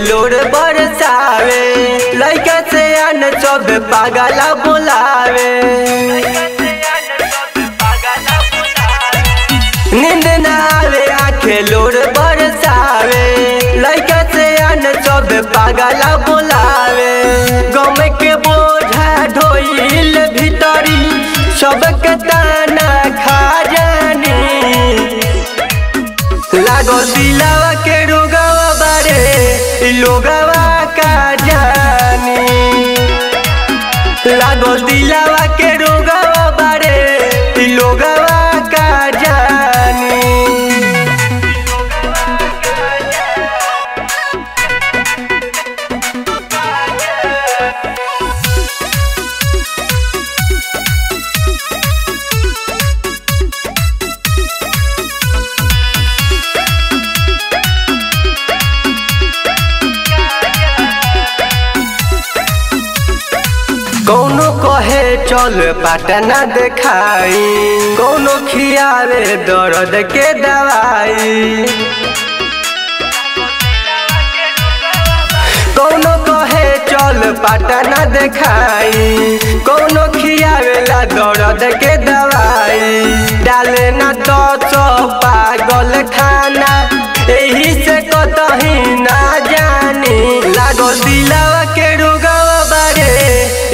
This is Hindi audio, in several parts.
लोर बरसावे। लइका से अन सब पागला बुलावे। नींद ना आखे बरसावे। से अन सब पागला बुलावे। गम के बोझा ढोइल भीतरी, सबके लोगवा का जानी। लागो दिलावा के रोगवा कौनो कहे, चल पटना देखाई। कौनो खियावे, दर्द के दवाई। कौनो कहे, चल पटना देखाई। कौनो खियावेला दर्द के दवाई।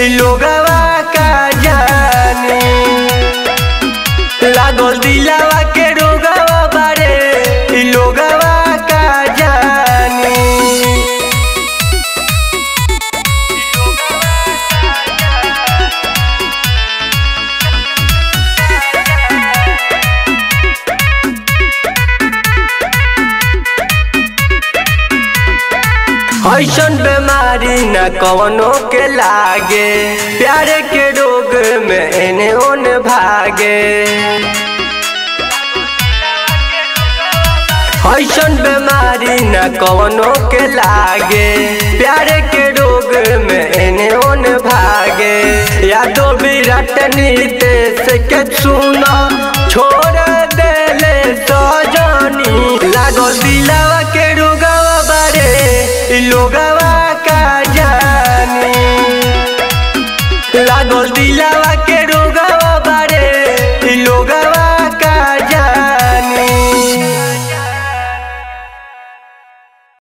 लोगवा का जानी। लागल दिलावा के ऐसन बीमारी न कवनो के लागे। प्यारे के रोग में एने ओने भागे। ऐसन बीमारी न कवनो के लागे। प्यारे के रोग में एने ओने भागे। यादो विराट नीतेश के सुना छोड़ लागल दिलावा के